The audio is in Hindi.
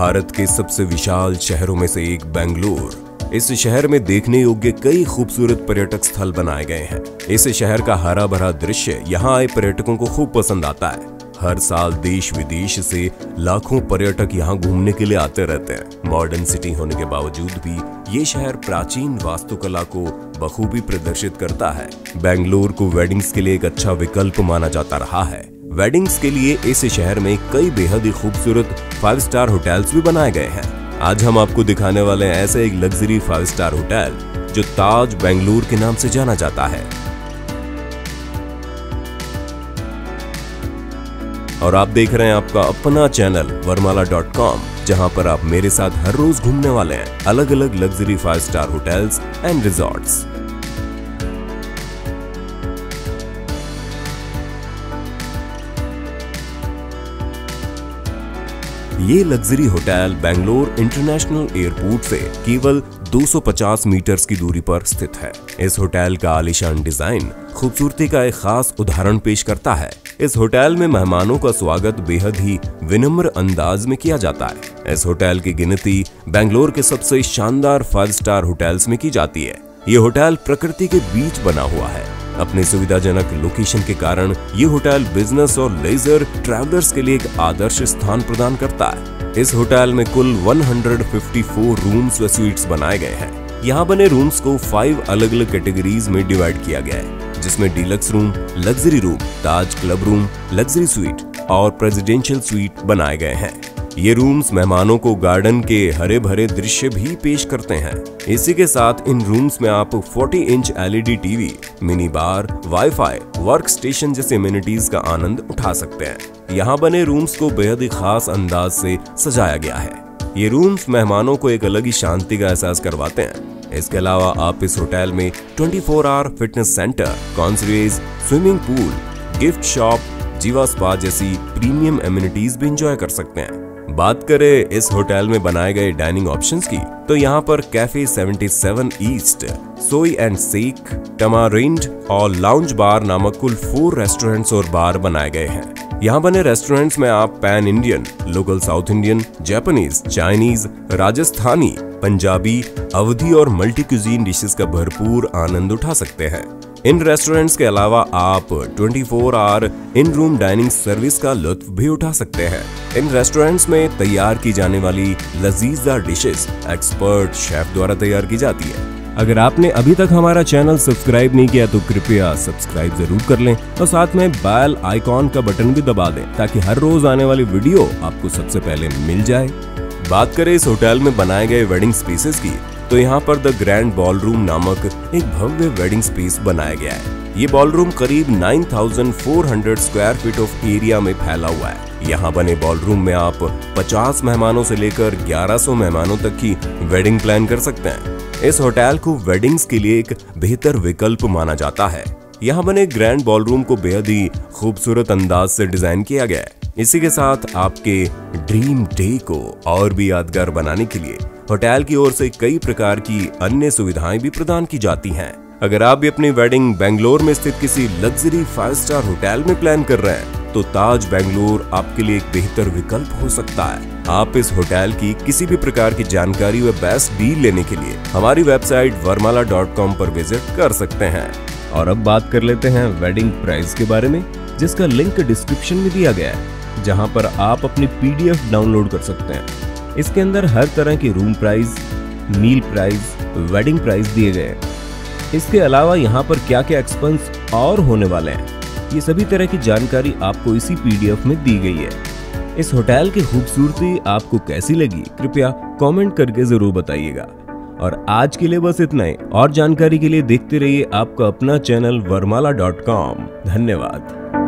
भारत के सबसे विशाल शहरों में से एक बेंगलुरु। इस शहर में देखने योग्य कई खूबसूरत पर्यटक स्थल बनाए गए हैं। इस शहर का हरा भरा दृश्य यहाँ आए पर्यटकों को खूब पसंद आता है। हर साल देश विदेश से लाखों पर्यटक यहाँ घूमने के लिए आते रहते हैं। मॉडर्न सिटी होने के बावजूद भी ये शहर प्राचीन वास्तुकला को बखूबी प्रदर्शित करता है। बेंगलुरु को वेडिंग्स के लिए एक अच्छा विकल्प माना जाता रहा है। वेडिंग्स के लिए इस शहर में कई बेहद ही खूबसूरत फाइव स्टार होटल्स भी बनाए गए हैं। आज हम आपको दिखाने वाले हैं ऐसे एक लग्जरी फाइव स्टार होटल जो ताज बेंगलुरु के नाम से जाना जाता है। और आप देख रहे हैं आपका अपना चैनल वर्माला डॉट कॉम जहाँ पर आप मेरे साथ हर रोज घूमने वाले हैं अलग अलग luxury five star hotels and resorts ये luxury hotel Bangalore international airport से केवल 250 मीटर्स की दूरी पर स्थित है। इस होटल का आलिशान डिज़ाइन खूबसूरती का एक खास उदाहरण पेश करता है। इस होटल में मेहमानों का स्वागत बेहद ही विनम्र अंदाज में किया जाता है। इस होटल की गिनती बेंगलोर के सबसे शानदार फाइव स्टार होटल्स में की जाती है। ये होटल प्रकृति के बीच बना हुआ है। अपने सुविधाजनक लोकेशन के कारण ये होटल बिज़नेस और लेजर ट्रैवलर्स के लिए एक आदर्श स्थान प्रदान करता है। इस होटल में कुल 154 रूम्स व स्वीट्स बनाए गए हैं। यहाँ बने रूम्स को फाइव अलग अलग कैटेगरीज में डिवाइड किया गया है, जिसमें deluxe room luxury room Taj club room luxury suite और प्रेसिडेंशियल स्वीट बनाए गए हैं। ये रूम्स मेहमानों को गार्डन के हरे भरे दृश्य भी पेश करते हैं। इसी के साथ इन रूम्स में आप 40 inch LED TV mini bar wifi work station जैसे इम्यूनिटीज का आनंद उठा सकते हैं। यहाँ बने रूम्स को बेहद ही खास अंदाज से सजाया गया है। ये रूम्स मेहमानों को एक अलग ही शांति का एहसास करवाते हैं। इसके अलावा आप इस होटल में 24 four hour fitness centre concierge swimming pool gift shop Jiva spa जैसी प्रीमियम एम्यूनिटीज भी इंजॉय कर सकते हैं। बात करें इस होटल में बनाए गए डाइनिंग ऑप्शंस की तो यहाँ पर कैफ़े 77 ईस्ट सोई एंड सीक, टमारिंड और लाउंज बार नामक कुल फोर रेस्टोरेंट्स और बार बनाए गए हैं। यहाँ बने रेस्टोरेंट्स में आप pan Indian local south Indian Japanese Chinese Rajasthani Punjabi Awadhi और मल्टी क्यूजीन डिशेस का भरपूर आनंद उठा सकते हैं। इन रेस्टोरेंट्स के अलावा आप 24 four hour in room dining service का लुत्फ भी उठा सकते हैं। इन रेस्टोरेंट्स में तैयार की जाने वाली लजीजदार डिशेस एक्सपर्ट शेफ द्वारा तैयार की जाती है। अगर आपने अभी तक हमारा चैनल सब्सक्राइब नहीं किया तो कृपया सब्सक्राइब ज़रूर कर लें और साथ में बेल आइकॉन का बटन भी दबा दें ताकि हर रोज आने वाली वीडियो आपको सबसे पहले मिल जाए। बात करें इस होटल में बनाए गए वेडिंग स्पेसेस की। तो यहाँ पर द ग्रैंड बॉलरूम नामक एक भव्य वेडिंग स्पेस बनाया गया है। ये बॉलरूम करीब 9,400 स्क्वायर फीट ऑफ़ एरिया में फैला हुआ है। यहाँ बने बॉलरूम में आप 50 मेहमानों से लेकर 1100 मेहमानों तक की वेडिंग प्लान कर सकते हैं। इस होटल को वेडिंग्स के लिए एक बेहतर विकल्प माना जाता है। यहाँ बने ग्रैंड बॉलरूम को बेहद ही खूबसूरत अंदाज से डिज़ाइन किया गया है। इसी के साथ आपके ड्रीम डे को और भी यादगार बनाने के लिए होटल की ओर से कई प्रकार की अन्य सुविधाएँ भी प्रदान की जाती हैं। अगर आप भी अपनी वेडिंग बेंगलोर में स्थित किसी लग्जरी फाइव स्टार होटल में प्लान कर रहे हैं तो ताज बेंगलोर आपके लिए एक बेहतर विकल्प हो सकता है। आप इस होटल की किसी भी प्रकार की जानकारी व बेस्ट डील लेने के लिए हमारी website Varmala dot com visit कर सकते हैं। और अब बात कर लेते हैं वेडिंग प्राइस के बारे में, जिसका लिंक डिस्क्रिप्शन में दिया गया है, जहाँ पर आप अपनी पीडीएफ डाउनलोड कर सकते हैं। इसके अंदर हर तरह की room price meal price wedding price दिए गए इसके अलावा यहाँ पर क्या क्या एक्सपेंस और होने वाले हैं, ये सभी तरह की जानकारी आपको इसी पीडीएफ में दी गई है। इस होटल की खूबसूरती आपको कैसी लगी, कृपया कमेंट करके ज़रूर बताइएगा। और आज के लिए बस इतना ही। और जानकारी के लिए देखते रहिए आपका अपना चैनल वर्माला डॉट कॉम धन्यवाद।